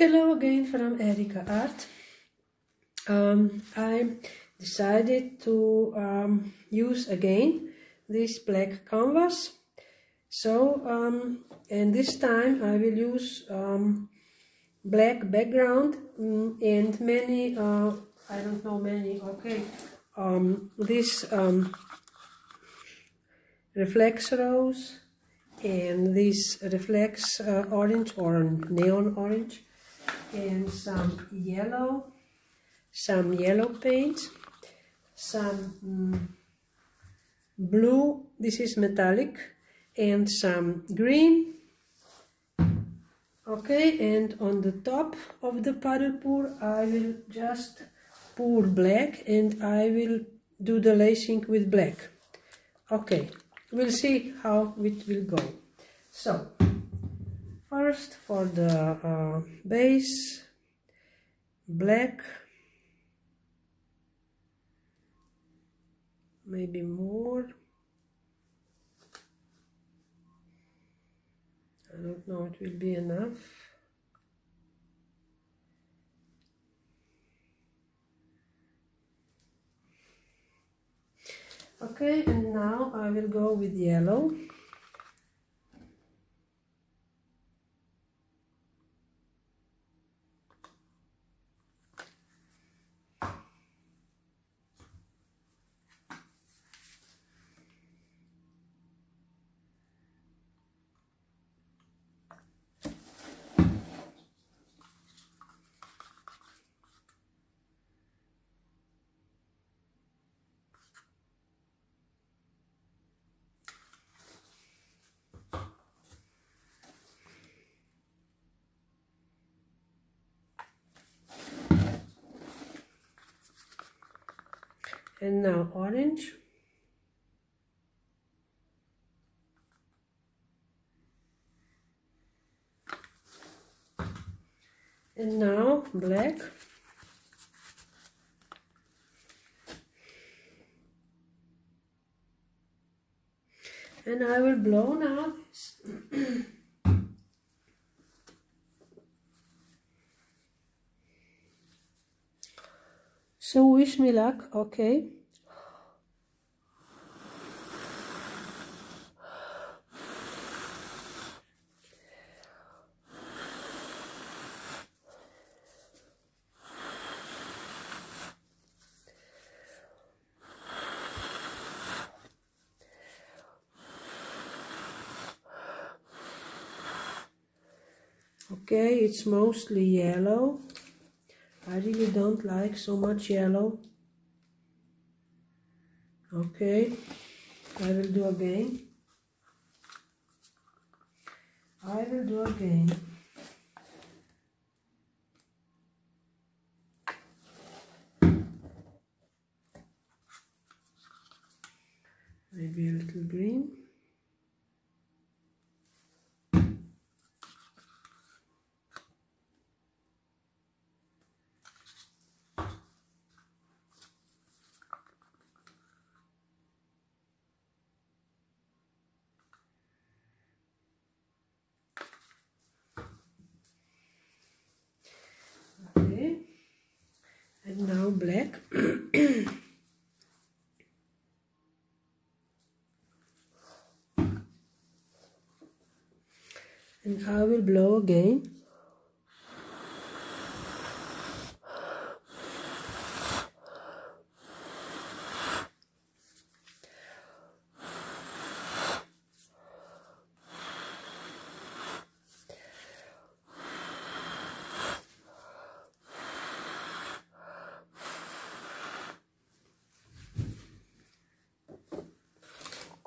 Hello again from Erika Art. Um, I decided to um, use again this black canvas. So, um, and this time I will use um, black background mm, and many, uh, I don't know many, okay, um, this um, reflex rose and this reflex uh, orange or neon orange and some yellow, some yellow paint, some mm, blue, this is metallic, and some green. Okay, and on the top of the puddle pour I will just pour black and I will do the lacing with black. Okay, we'll see how it will go. So, First for the uh, base, black, maybe more. I don't know, it will be enough. Okay, and now I will go with yellow. And now orange. And now black. And I will blow now So wish me luck, okay? Okay, it's mostly yellow. I really don't like so much yellow. Okay, I will do again. I will do again. Maybe a little green. and now black and I will blow again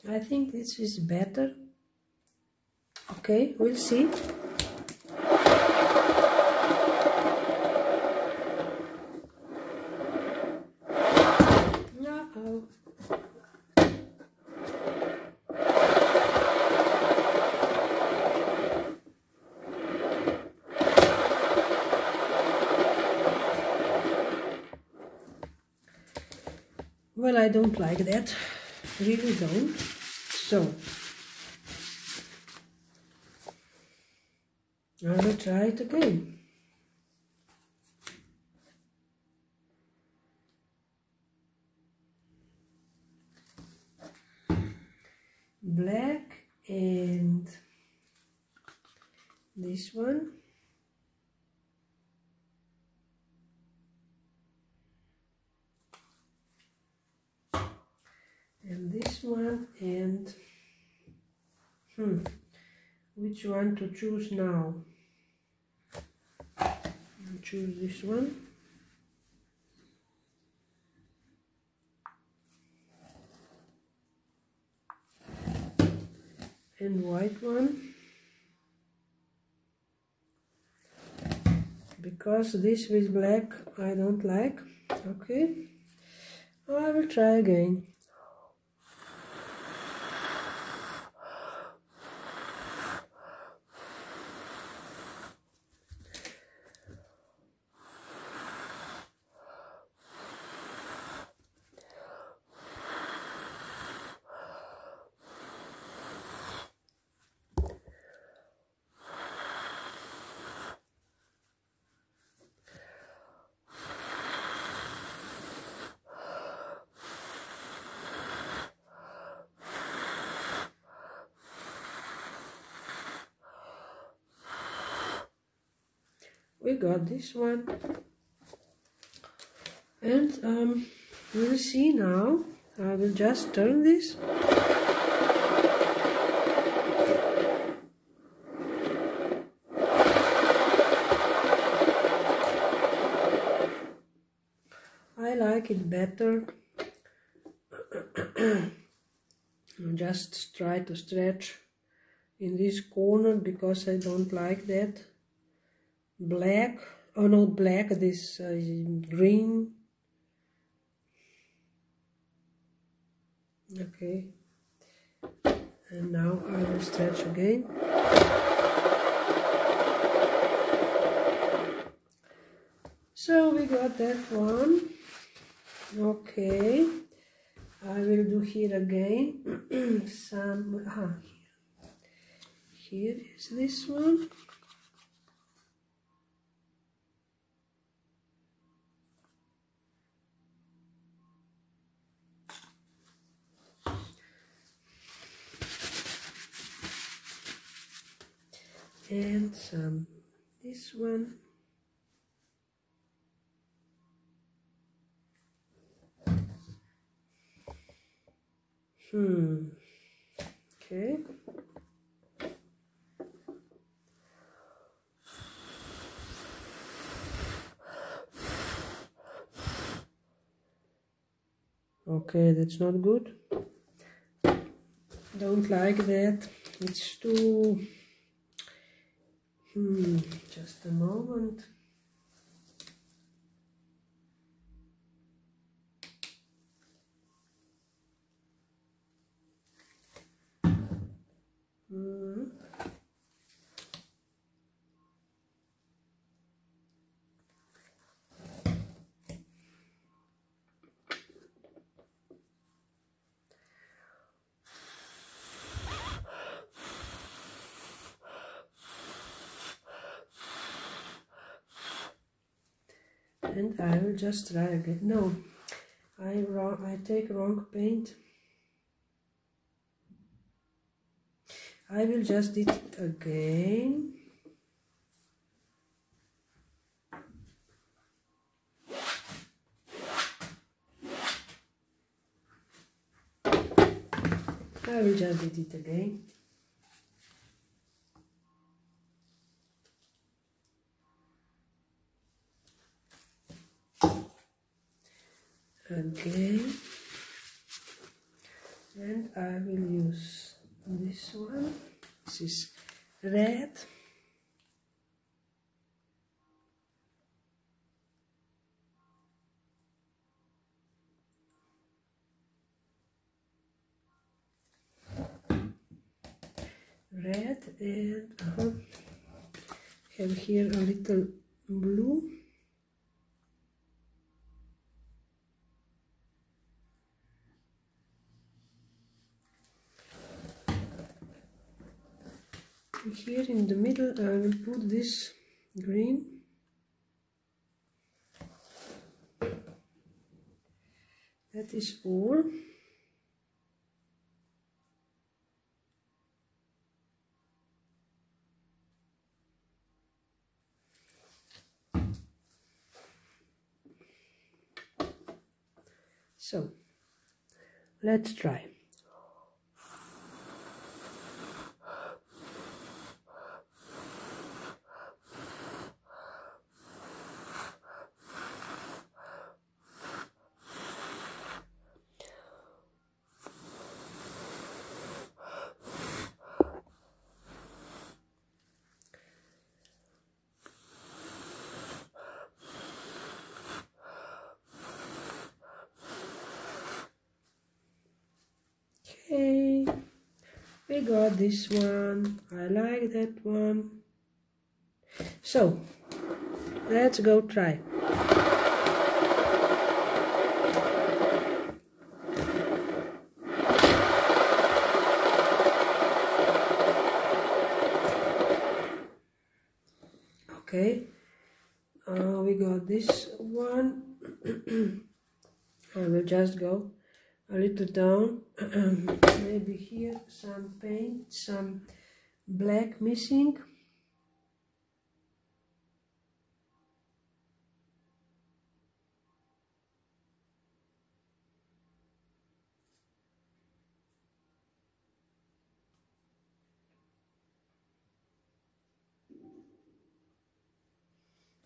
I think this is better. Okay, we'll see. Well, I don't like that. Really don't. So, try it again. Black and this one. And this one and hmm which one to choose now I'll choose this one. And white one. Because this with black I don't like. Okay. I will try again we got this one. And um, we'll see now. I will just turn this. I like it better. Just try to stretch in this corner because I don't like that black oh no black this uh, green. Okay. And now I will stretch again. So we got that one. Okay. I will do here again. Some ah, here. here is this one and some. This one. Hmm. Okay. Okay that's not good. Don't like that. It's too Hmm, just a moment. Hmm. And I will just try again. No, I wrong. I take wrong paint. I will just did it again. I will just did it again. Again and I will use this one. This is red. Red and uh -huh. have here a little blue here in the middle I will put this green. That is all. So let's try. Got this one. I like that one. So let's go try. Okay. Uh, we got this one. I will just go a little down. Maybe here some paint some black missing.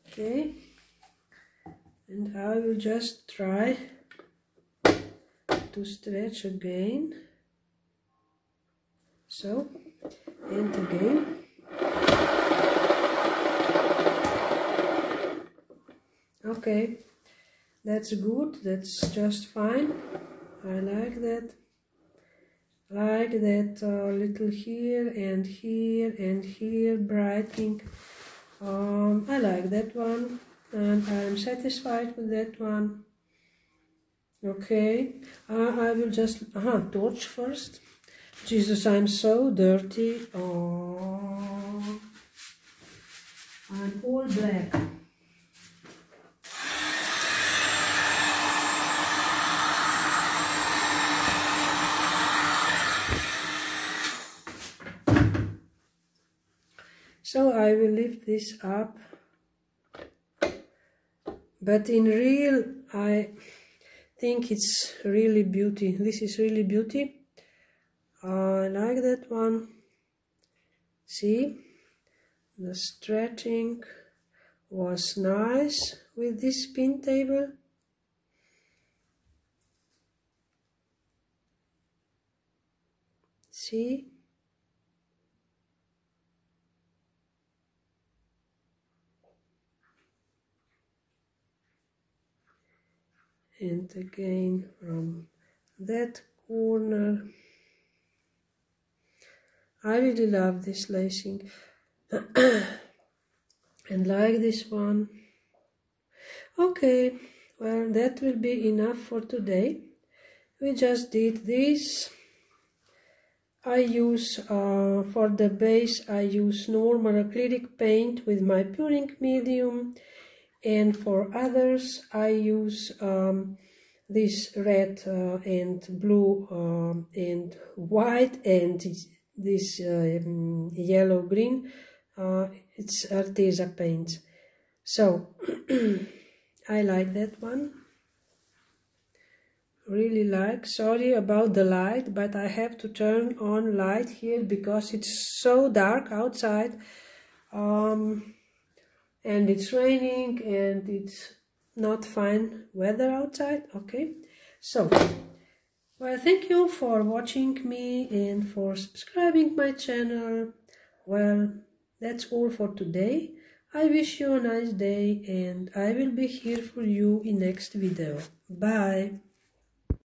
Okay. And I will just try to stretch again. So and again. Okay that's good that's just fine. I like that. Like that uh, little here and here and here brightening. Um, I like that one and I'm satisfied with that one Okay, uh, I will just, uh -huh, torch first. Jesus, I'm so dirty. Oh, I'm all black. So I will lift this up. But in real, I think it's really beauty. This is really beauty. I like that one. See? The stretching was nice with this spin table. See and again from that corner I really love this lacing. And like this one. Okay well that will be enough for today. We just did this. I use uh, for the base I use normal acrylic paint with my pouring medium and for others I use um, this red uh, and blue uh, and white and this uh, yellow green uh, it's Arteza paint. So I like that one. Really like. Sorry about the light but I have to turn on light here because it's so dark outside. Um, and it's raining and it's not fine weather outside. Okay. So well thank you for watching me and for subscribing my channel. Well that's all for today. I wish you a nice day and i will be here for you in next video. Bye